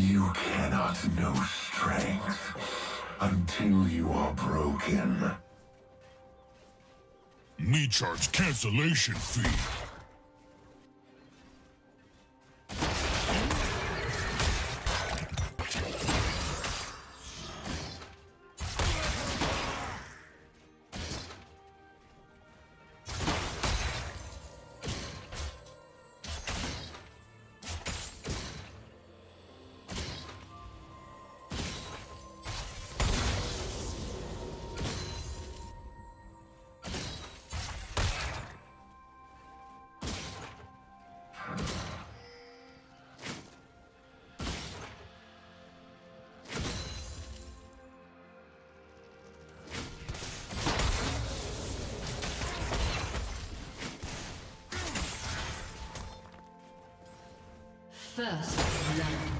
You cannot know strength until you are broken. Me charge cancellation fee. First blood.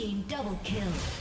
Team double kill.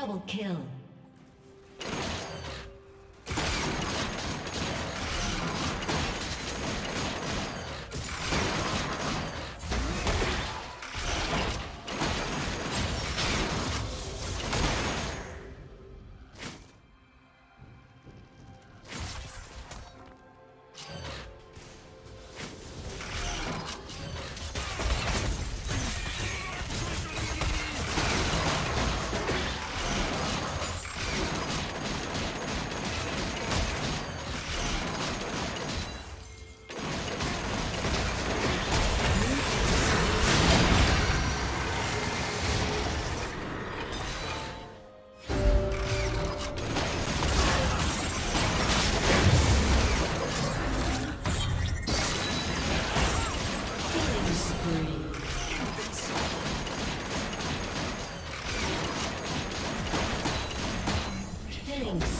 Double kill. Killing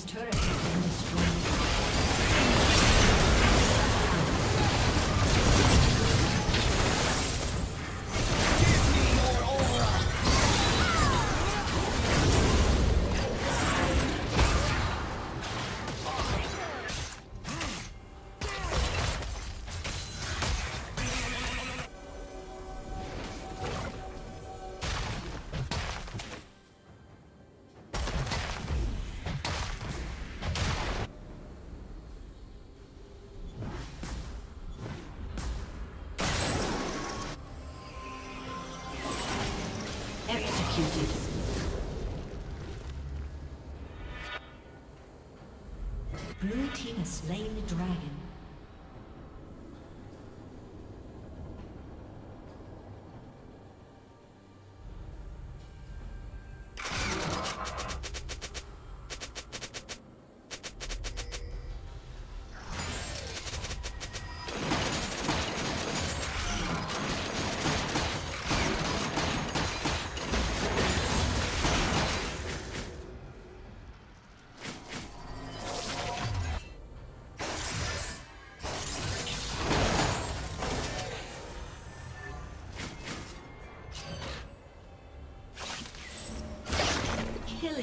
Team's turret slain the dragon.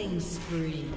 Killing spree.